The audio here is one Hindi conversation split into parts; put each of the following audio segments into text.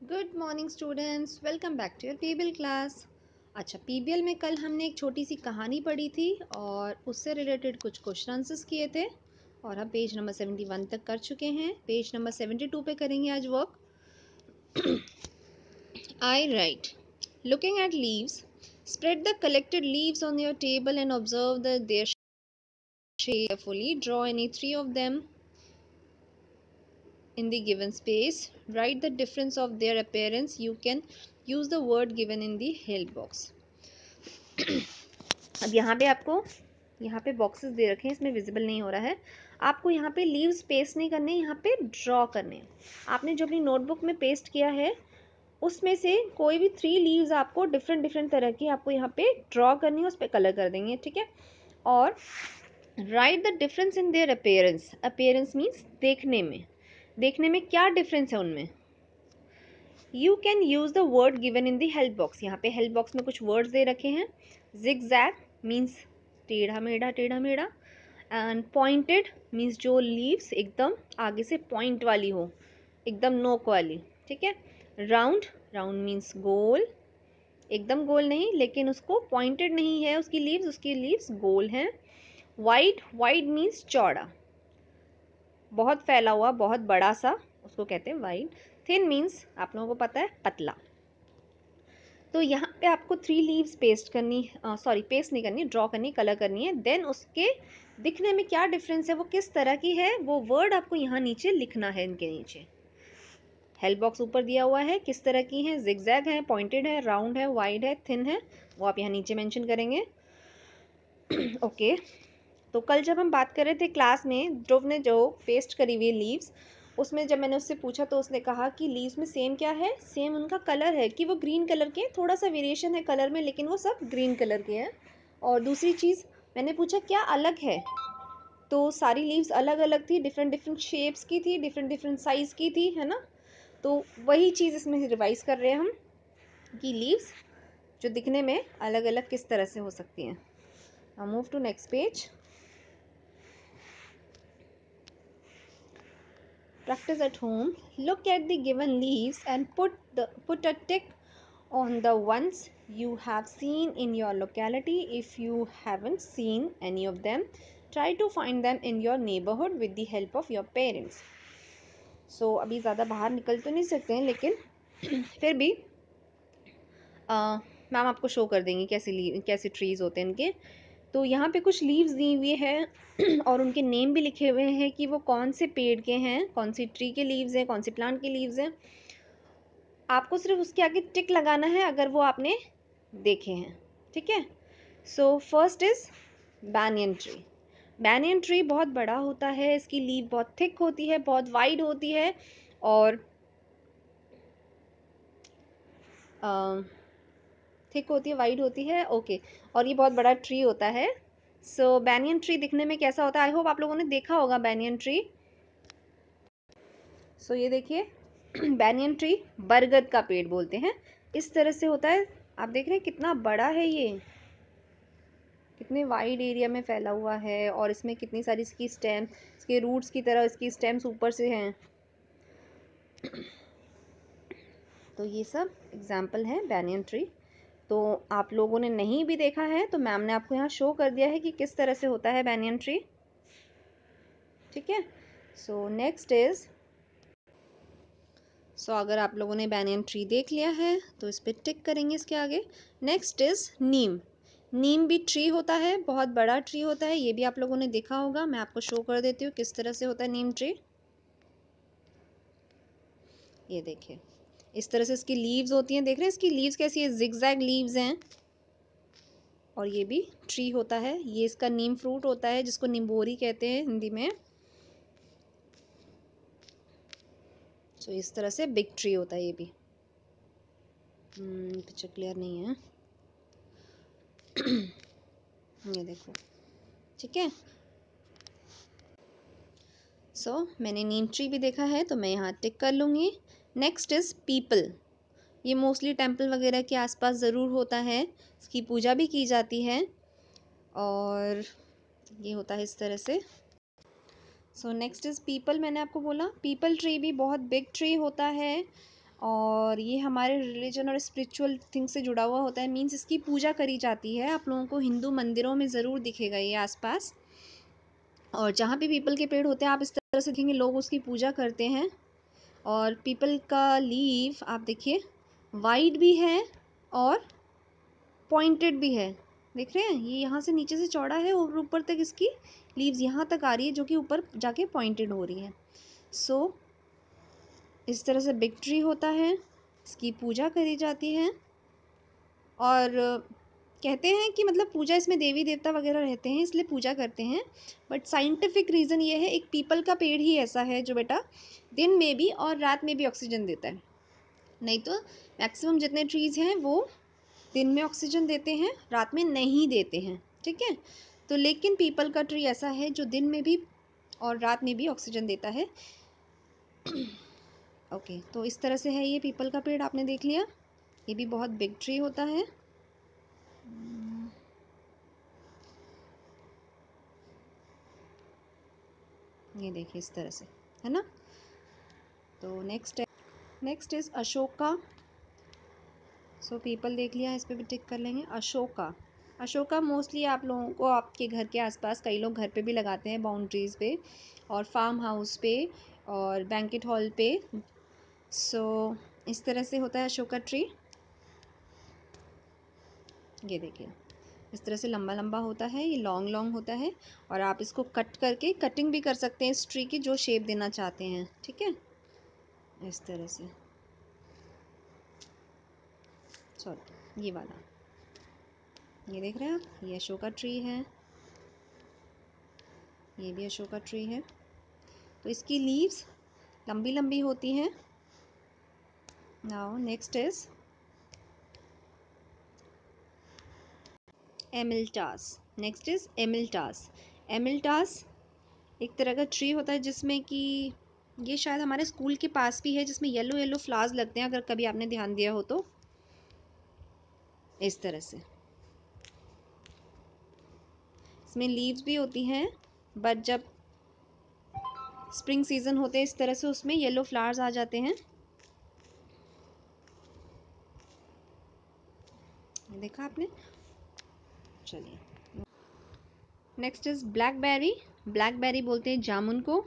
Good morning students welcome back to your PBL class अच्छा पीबीएल में कल हमने एक छोटी सी कहानी पढ़ी थी और उससे रिलेटेड कुछ क्वेश्चन आंसर्स किए थे। और हम पेज नंबर सेवेंटी वन तक कर चुके हैं। Page number seventy two pay करेंगे आज work I write looking at leaves spread the collected leaves on your table and observe the their carefully. Draw any three of them. In the given space. Write the difference of their appearance. You can use the word given in the help box. अब यहाँ पे आपको, यहाँ पे बॉक्सेस दे रखे हैं। इसमें विजिबल नहीं हो रहा है। आपको यहाँ पे लीव्स पेस्ट नहीं करने यहाँ पे ड्रॉ करने आपने जो अपनी नोटबुक में पेस्ट किया है, उसमें से कोई भी थ्री लीव्स आपको डिफरेंट डिफरेंट तरह की आपको यहाँ पे ड्रॉ करनी है, उस पर कलर कर देंगे, ठीक है? और write the difference in their appearance appearance means देखने में। देखने में क्या डिफरेंस है उनमें? You can use the word given in the help box यहाँ पे हेल्प बॉक्स में कुछ वर्ड्स दे रखे हैं. जिग जैग मीन्स टेढ़ा मेढ़ा टेढ़ा मेढ़ा. एंड पॉइंटेड मीन्स जो लीव्स एकदम आगे से पॉइंट वाली हो. एकदम नोक वाली. ठीक है? राउंड राउंड मीन्स गोल. एकदम गोल नहीं, लेकिन उसको पॉइंटेड नहीं है. उसकी लीव्स उसकी लीव्स गोल हैं. वाइड वाइड मीन्स चौड़ा. बहुत फैला हुआ, बहुत बड़ा सा, उसको कहते हैं वाइड थिन मीन्स आप लोगों को पता है पतला। तो यहाँ पे आपको थ्री लीव्स पेस्ट करनी सॉरी पेस्ट नहीं करनी ड्रॉ करनी कलर करनी है। देन उसके दिखने में क्या डिफरेंस है, वो किस तरह की है, वो वर्ड आपको यहाँ नीचे लिखना है इनके नीचे। हेल्प बॉक्स ऊपर दिया हुआ है, किस तरह की है जिगजैग है पॉइंटेड है राउंड है वाइड है थिन है, वो आप यहाँ नीचे मेंशन करेंगे। Okay okay. तो कल जब हम बात कर रहे थे क्लास में, ध्रुव ने जो पेस्ट करी हुई लीव्स उसमें जब मैंने उससे पूछा तो उसने कहा कि लीव्स में सेम क्या है? सेम उनका कलर है कि वो ग्रीन कलर के थोड़ा सा वेरिएशन है कलर में, लेकिन वो सब ग्रीन कलर के हैं। और दूसरी चीज़, मैंने पूछा क्या अलग है? तो सारी लीव्स अलग अलग थी डिफरेंट डिफरेंट शेप्स की थी डिफरेंट डिफरेंट साइज़ की थी, है ना? तो वही चीज़ इसमें रिवाइज़ कर रहे हैं हम कि लीव्स जो दिखने में अलग अलग किस तरह से हो सकती हैं। Move to next page practice at home look at the given leaves and put the put a tick on the ones you have seen in your locality if you haven't seen any of them try to find them in your neighborhood with the help of your parents so अभी ज़्यादा बाहर निकल तो नहीं सकते हैं लेकिन फिर भी मैम आपको शो कर देंगी कैसे कैसे ट्रीज़ होते हैं इनके तो यहाँ पे कुछ लीव्स दी हुई है और उनके नेम भी लिखे हुए हैं कि वो कौन से पेड़ के हैं कौन सी ट्री के लीव्स हैं कौन सी प्लांट के लीव्स हैं। आपको सिर्फ़ उसके आगे टिक लगाना है अगर वो आपने देखे हैं ठीक है? So first is banyan tree banyan tree बहुत बड़ा होता है इसकी लीव बहुत थिक होती है बहुत वाइड होती है और uh, थिक होती है वाइड होती है ओके और ये बहुत बड़ा ट्री होता है. सो बैनियन ट्री दिखने में कैसा होता है? आई होप आप लोगों ने देखा होगा बैनियन ट्री सो ये देखिए बैनियन ट्री बरगद का पेड़ बोलते हैं. इस तरह से होता है. आप देख रहे हैं कितना बड़ा है ये. कितने वाइड एरिया में फैला हुआ है और इसमें कितनी सारी इसकी स्टेम इसके रूट्स की तरह इसकी स्टेम्स ऊपर से हैं. तो ये सब एग्ज़ाम्पल हैं बैनियन ट्री तो आप लोगों ने नहीं भी देखा है तो मैम ने आपको यहाँ शो कर दिया है कि किस तरह से होता है बैनियन ट्री ठीक है? सो नेक्स्ट इज़ सो अगर आप लोगों ने बैनियन ट्री देख लिया है तो इस पर टिक करेंगे इसके आगे। नेक्स्ट इज़ नीम नीम भी ट्री होता है, बहुत बड़ा ट्री होता है, ये भी आप लोगों ने देखा होगा। मैं आपको शो कर देती हूँ किस तरह से होता है नीम ट्री ये देखिए। इस तरह से इसकी लीव्स होती हैं। देख रहे हैं इसकी लीव्स कैसी है? जिगजैग लीव्स हैं। और ये भी ट्री होता है। ये इसका नीम फ्रूट होता है जिसको निम्बोरी कहते हैं हिंदी में। सो इस तरह से बिग ट्री होता है ये भी। पिक्चर हम्म, क्लियर नहीं है। ये देखो। ठीक है? सो मैंने नीम ट्री भी देखा है तो मैं यहाँ टिक कर लूँगी। नेक्स्ट इज़ पीपल ये मोस्टली टेंपल वगैरह के आसपास ज़रूर होता है। इसकी पूजा भी की जाती है। और ये होता है इस तरह से। सो नेक्स्ट इज़ पीपल मैंने आपको बोला। पीपल ट्री भी बहुत बिग ट्री होता है। और ये हमारे रिलीजन और स्पिरिचुअल थिंग से जुड़ा हुआ होता है। मीन्स इसकी पूजा करी जाती है। आप लोगों को हिंदू मंदिरों में ज़रूर दिखेगा ये आसपास। और जहाँ पे पीपल के पेड़ होते हैं, आप इस तरह से देखेंगे लोग उसकी पूजा करते हैं। और पीपल का लीव आप देखिए वाइड भी है और पॉइंटेड भी है। देख रहे हैं? ये यहाँ से नीचे से चौड़ा है और ऊपर तक इसकी लीव्स यहाँ तक आ रही है जो कि ऊपर जाके पॉइंटेड हो रही है। सो so, इस तरह से बिग ट्री होता है इसकी पूजा करी जाती है। और कहते हैं कि मतलब पूजा इसमें देवी देवता वगैरह रहते हैं, इसलिए पूजा करते हैं। बट साइंटिफिक रीज़न ये है, एक पीपल का पेड़ ही ऐसा है जो बेटा दिन में भी और रात में भी ऑक्सीजन देता है। नहीं तो मैक्सिमम जितने ट्रीज़ हैं, वो दिन में ऑक्सीजन देते हैं, रात में नहीं देते हैं, ठीक है? तो लेकिन पीपल का ट्री ऐसा है जो दिन में भी और रात में भी ऑक्सीजन देता है। ओके तो इस तरह से है ये पीपल का पेड़, आपने देख लिया? ये भी बहुत बिग ट्री होता है। ये देखिए इस तरह से है ना? तो नेक्स्ट है next is Ashoka so peepal देख लिया इस पर भी टिक कर लेंगे। अशोका अशोका मोस्टली आप लोगों को आपके घर के आसपास कई लोग घर पे भी लगाते हैं बाउंड्रीज़ पे और फार्म हाउस पे और बैंकेट हॉल पे। सो so, इस तरह से होता है अशोका ट्री ये देखिए, इस तरह से लंबा लंबा होता है, ये लॉन्ग लॉन्ग होता है और आप इसको कट करके कटिंग भी कर सकते हैं इस ट्री की जो शेप देना चाहते हैं, ठीक है? इस तरह से। सॉरी ये वाला। ये देख रहे हैं आप? ये अशोका ट्री है। ये भी अशोका ट्री है। तो इसकी लीव्स लंबी लंबी होती हैं। Now next is amaltas next is amaltas amaltas एक तरह का ट्री होता है जिसमें कि ये शायद हमारे स्कूल के पास भी है, जिसमें येलो येलो फ्लावर्स लगते हैं, अगर कभी आपने ध्यान दिया हो तो। इस तरह से। इसमें लीव्स भी होती हैं बट जब स्प्रिंग सीज़न होते हैं, इस तरह से उसमें येलो फ्लावर्स आ जाते हैं। देखा आपने? चलिए। नेक्स्ट इज़ ब्लैकबेरी ब्लैकबेरी बोलते हैं जामुन को।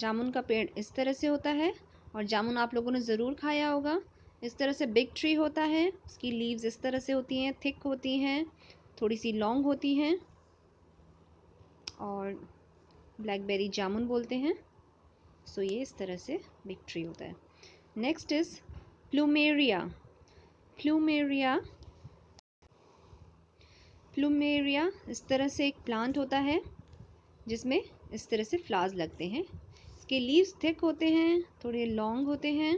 जामुन का पेड़ इस तरह से होता है और जामुन आप लोगों ने ज़रूर खाया होगा। इस तरह से बिग ट्री होता है। उसकी लीव्स इस तरह से होती हैं थिक होती हैं थोड़ी सी लॉन्ग होती हैं। और ब्लैकबेरी जामुन बोलते हैं। सो ये इस तरह से बिग ट्री होता है। Next is plumeria plumeria plumeria इस तरह से एक प्लांट होता है, जिसमें इस तरह से फ्लावर्स लगते हैं। इसके लीव्स थिक होते हैं, थोड़े लॉन्ग होते हैं।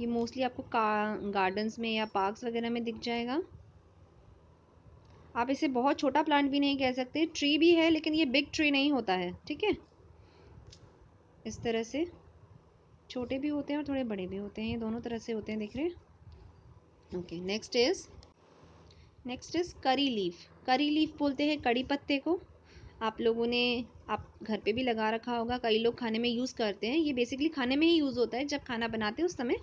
ये मोस्टली आपको गार्डन्स में या पार्क्स वगैरह में दिख जाएगा। आप इसे बहुत छोटा प्लांट भी नहीं कह सकते ट्री भी है, लेकिन ये बिग ट्री नहीं होता है, ठीक है? इस तरह से छोटे भी होते हैं और थोड़े बड़े भी होते हैं, ये दोनों तरह से होते हैं, देख रहे okay next is next is curry leaf curry leaf बोलते हैं कड़ी पत्ते को। आप लोगों ने, आप घर पे भी लगा रखा होगा। कई लोग खाने में यूज़ करते हैं। ये बेसिकली खाने में ही यूज़ होता है। जब खाना बनाते हैं, उस समय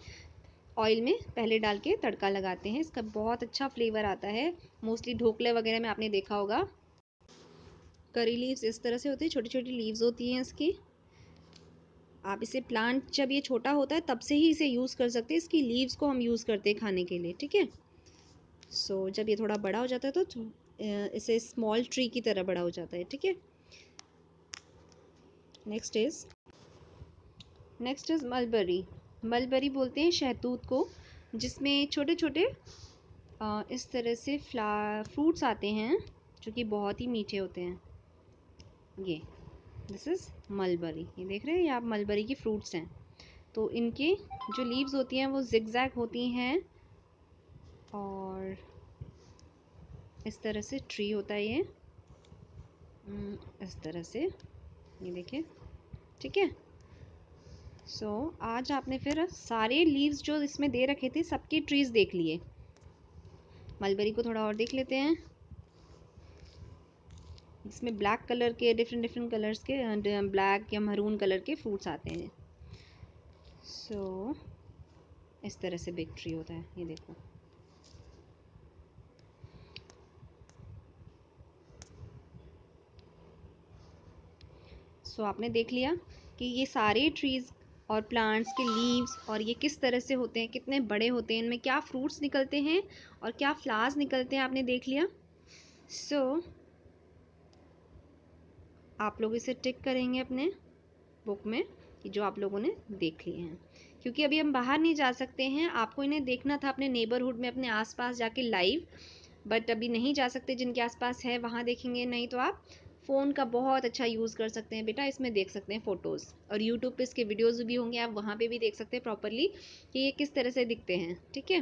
ऑयल में पहले डाल के तड़का लगाते हैं। इसका बहुत अच्छा फ्लेवर आता है। मोस्टली ढोकले वगैरह में आपने देखा होगा। करी लीव्स इस तरह से होती है। छोटी छोटी लीव्स होती हैं इसकी। आप इसे प्लांट जब ये छोटा होता है, तब से ही इसे यूज़ कर सकते हैं। इसकी लीव्स को हम यूज़ करते हैं खाने के लिए। ठीक है? सो so, जब ये थोड़ा बड़ा हो जाता है तो इसे स्मॉल ट्री की तरह बड़ा हो जाता है ठीक है? Next is next is mulberry mulberry बोलते हैं शहतूत को जिसमें छोटे छोटे इस तरह से फ्ला फ्रूट्स आते हैं जो कि बहुत ही मीठे होते हैं। ये दिस इज़ मलबरी ये देख रहे हैं ये आप मलबरी के फ्रूट्स हैं। तो इनके जो लीव्स होती हैं वो जिगजैग होती हैं और इस तरह से ट्री होता है ये। हम्म, इस तरह से। ये देखिए ठीक है? सो so, आज आपने फिर सारे लीव्स जो इसमें दे रखे थे सबके ट्रीज देख लिए। मलबरी को थोड़ा और देख लेते हैं। इसमें ब्लैक कलर के डिफरेंट डिफरेंट कलर्स के ब्लैक या मरून कलर के फ्रूट्स आते हैं। सो so, इस तरह से बिग ट्री होता है। ये देखो। सो so, आपने देख लिया कि ये सारे ट्रीज़ और प्लांट्स के लीव्स और ये किस तरह से होते हैं कितने बड़े होते हैं इनमें क्या फ्रूट्स निकलते हैं और क्या फ्लावर्स निकलते हैं आपने देख लिया। सो so, आप लोग इसे टिक करेंगे अपने बुक में कि जो आप लोगों ने देख लिए हैं। क्योंकि अभी हम बाहर नहीं जा सकते हैं आपको इन्हें देखना था अपने नेबरहुड में अपने आसपास जाके लाइव बट अभी नहीं जा सकते जिनके आसपास है वहाँ देखेंगे नहीं तो आप फ़ोन का बहुत अच्छा यूज़ कर सकते हैं। बेटा, इसमें देख सकते हैं फ़ोटोज़ और यूट्यूब पे इसके वीडियोज़ भी होंगे, आप वहाँ पे भी देख सकते हैं प्रॉपरली कि ये किस तरह से दिखते हैं, ठीक है?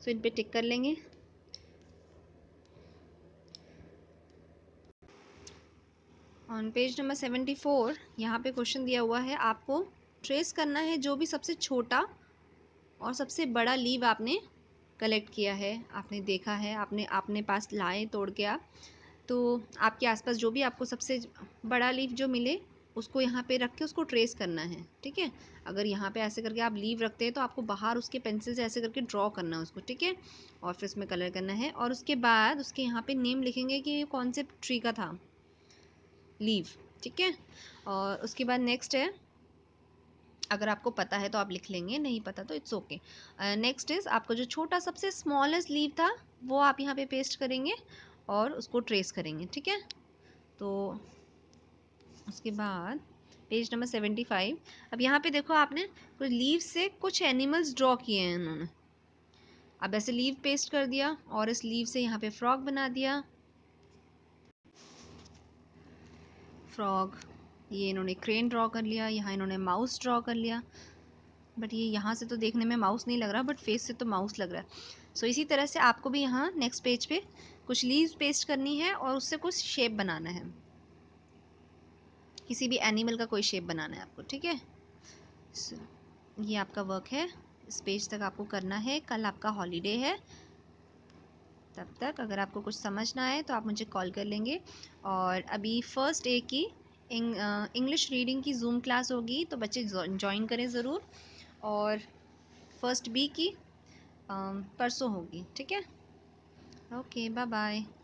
सो, इन पर टिक कर लेंगे। On page number seventy four यहाँ पे क्वेश्चन दिया हुआ है, आपको ट्रेस करना है जो भी सबसे छोटा और सबसे बड़ा लीव आपने कलेक्ट किया है, आपने देखा है, आपने अपने पास लाए, तोड़ के आप तो आपके आसपास जो भी आपको सबसे बड़ा लीफ जो मिले, उसको यहाँ पे रख के उसको ट्रेस करना है, ठीक है? अगर यहाँ पे ऐसे करके आप लीव रखते हैं तो आपको बाहर उसके पेंसिल से ऐसे करके ड्रॉ करना है उसको, ठीक है? और फिर उसमें कलर करना है और उसके बाद उसके यहाँ पे नेम लिखेंगे कि कौन से ट्री का था, लीव, ठीक है? और उसके बाद नेक्स्ट है, अगर आपको पता है तो आप लिख लेंगे, नहीं पता तो इट्स ओके। नेक्स्ट इज़ आपका जो छोटा सबसे स्मॉलेस्ट लीव था, वो आप यहाँ पे पेस्ट करेंगे और उसको ट्रेस करेंगे ठीक है? तो उसके बाद पेज नंबर सेवेंटी फाइव अब यहाँ पे देखो आपने कुछ लीव से कुछ एनिमल्स ड्रॉ किए हैं इन्होंने। अब ऐसे लीव पेस्ट कर दिया और इस लीव से यहाँ पे फ्रॉग बना दिया। फ्रॉग ये इन्होंने क्रेन ड्रॉ कर लिया यहाँ इन्होंने माउस ड्रॉ कर लिया। बट ये यहाँ से तो देखने में माउस नहीं लग रहा बट फेस से तो माउस लग रहा है। सो so, इसी तरह से आपको भी यहाँ नेक्स्ट पेज पे कुछ लीव्स पेस्ट करनी है और उससे कुछ शेप बनाना है। किसी भी एनिमल का कोई शेप बनाना है आपको ठीक है? so, ये आपका वर्क है। इस पेज तक आपको करना है। कल आपका हॉलीडे है। तब तक अगर आपको कुछ समझना है तो आप मुझे कॉल कर लेंगे। और अभी फ़र्स्ट डे की इंग्लिश रीडिंग की जूम क्लास होगी तो बच्चे ज्वाइन करें ज़रूर। और फ़र्स्ट बी की परसों होगी ठीक है? okay bye bye